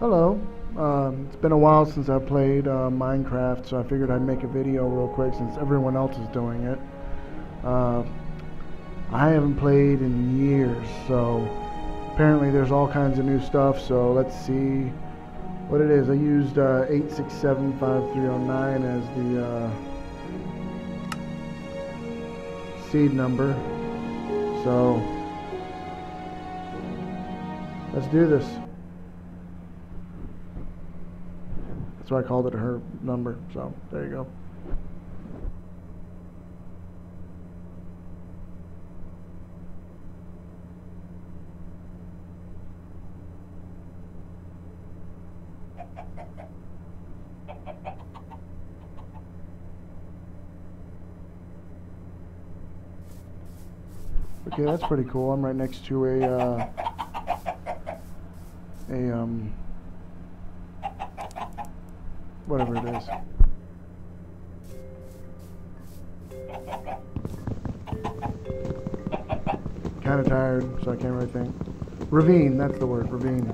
Hello. Um, it's been a while since I played uh, Minecraft, so I figured I'd make a video real quick since everyone else is doing it. Uh, I haven't played in years, so apparently there's all kinds of new stuff, so let's see what it is. I used uh, 8675309 as the uh, seed number, so let's do this. Why I called it her number. So there you go. Okay, that's pretty cool. I'm right next to a uh, a um whatever it is. Kind of tired, so I can't really think. Ravine, that's the word, ravine.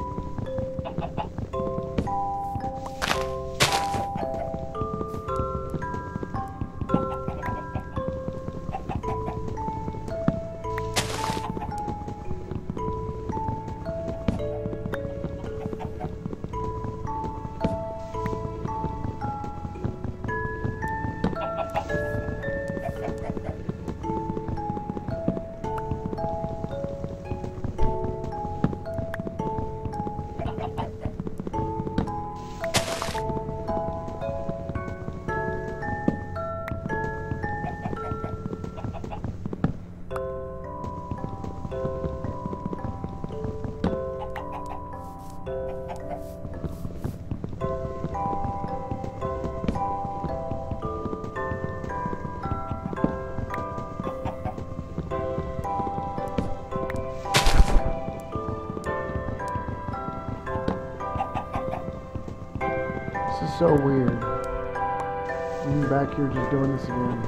so weird. I'm back here just doing this again.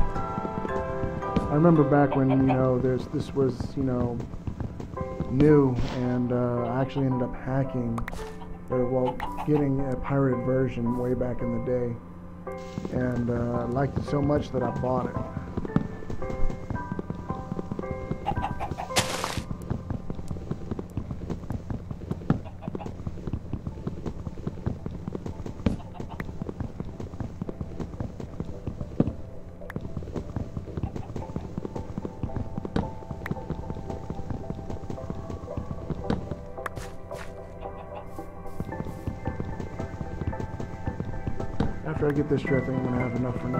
I remember back when, you know, there's this was, you know, new and uh, I actually ended up hacking or well getting a pirate version way back in the day. And uh, I liked it so much that I bought it. After I get this think I'm gonna have enough for now.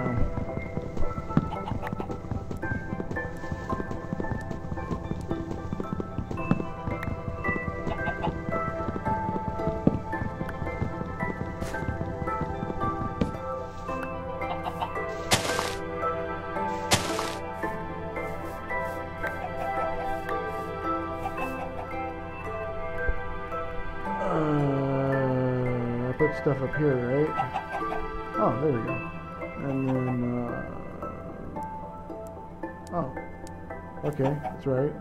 Uh, I put stuff up here, right? Oh, there we go. And then, uh, oh, okay, that's right.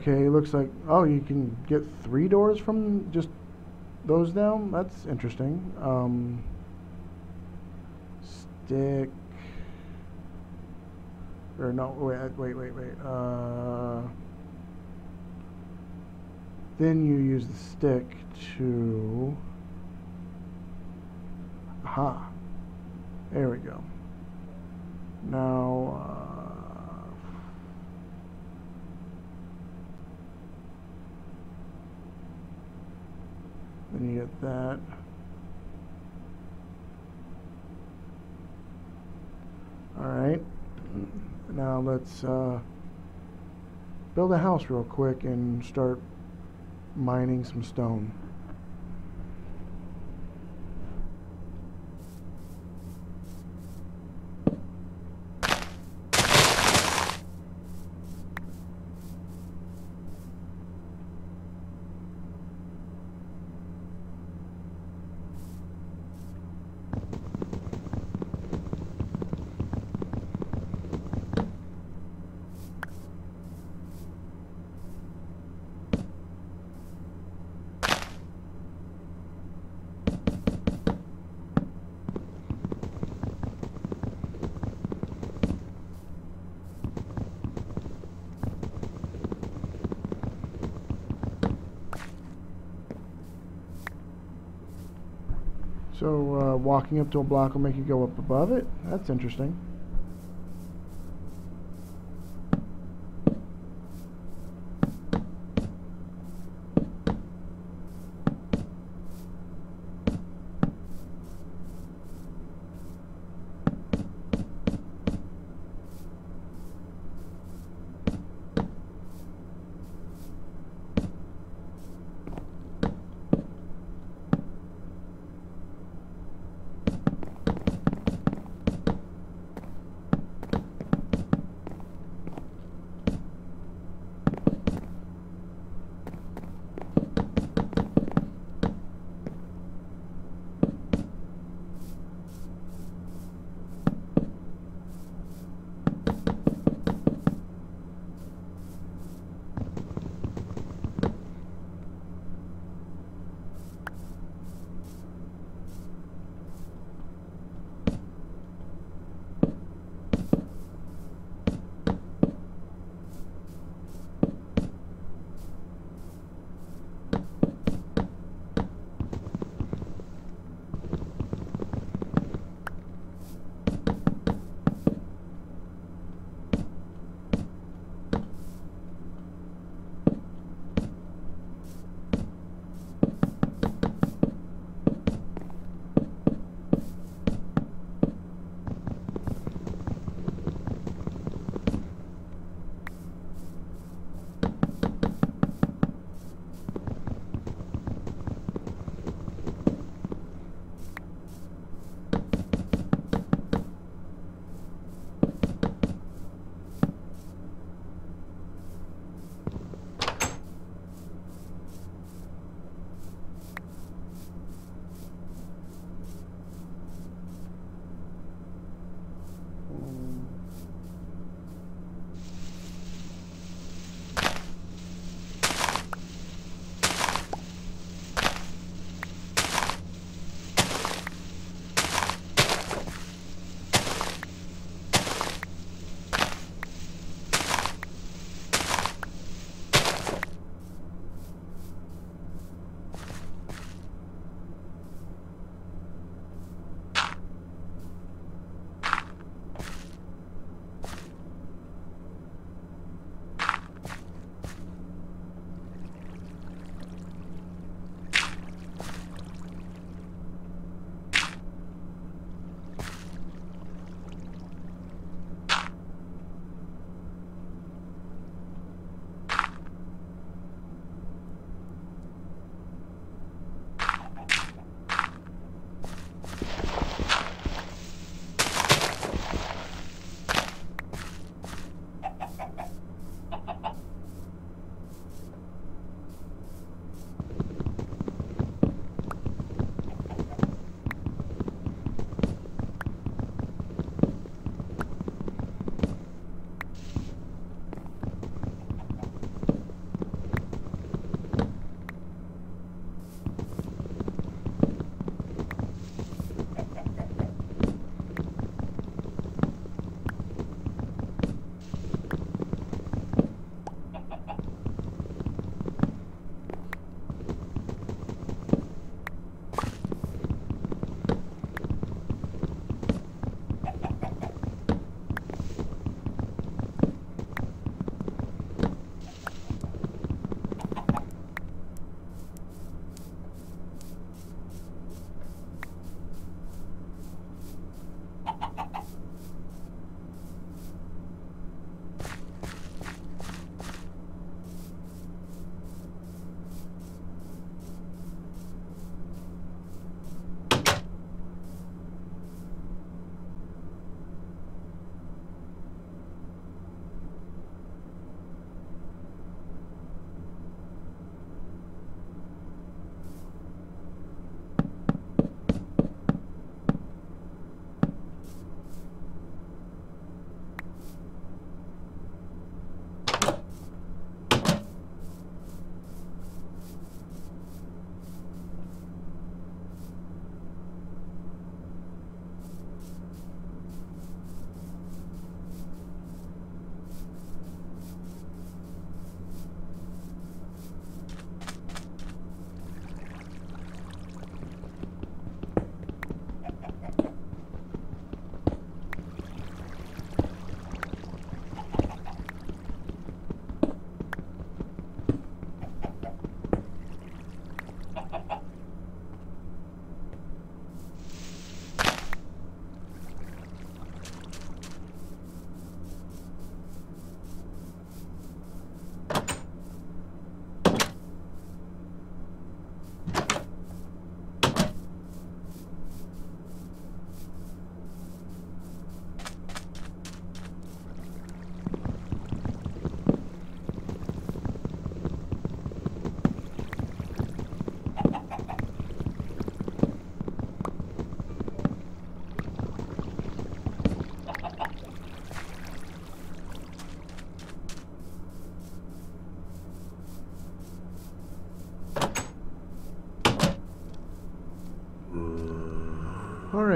Okay, looks like, oh, you can get three doors from just those down? That's interesting. Um, stick. Or no, wait, wait, wait, wait. Uh, then you use the stick to. Aha. There we go. Now. Uh, then get that. All right. Now let's uh, build a house real quick and start mining some stone. So uh, walking up to a block will make you go up above it? That's interesting.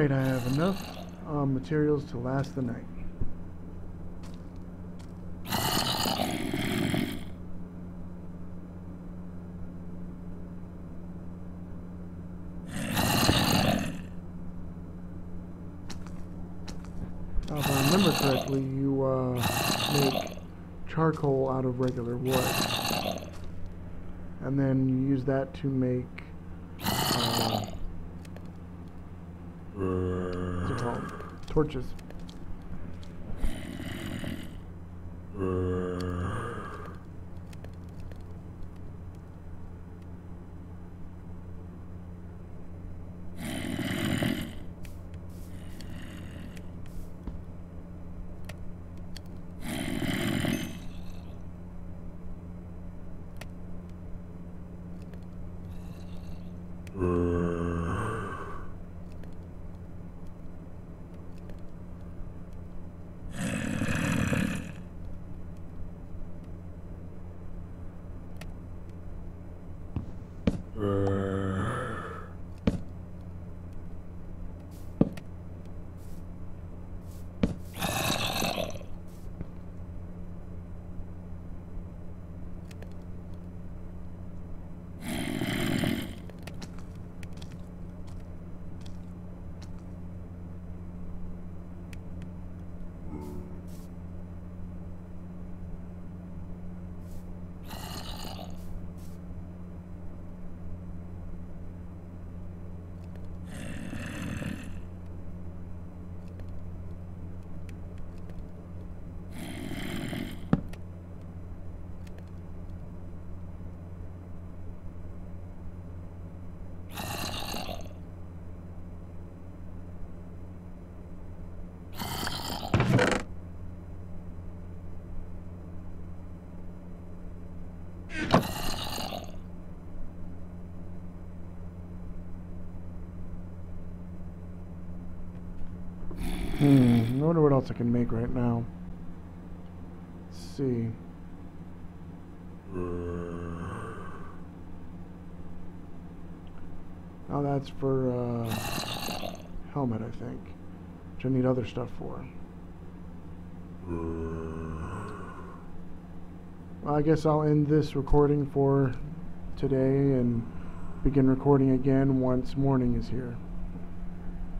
Alright, I have enough um, materials to last the night. Now, if I remember correctly, you uh, make charcoal out of regular wood. And then you use that to make uh, what's it called? Torches. Hmm, I wonder what else I can make right now. Let's see. Now that's for uh, helmet, I think, which I need other stuff for. Well, I guess I'll end this recording for today and begin recording again once morning is here.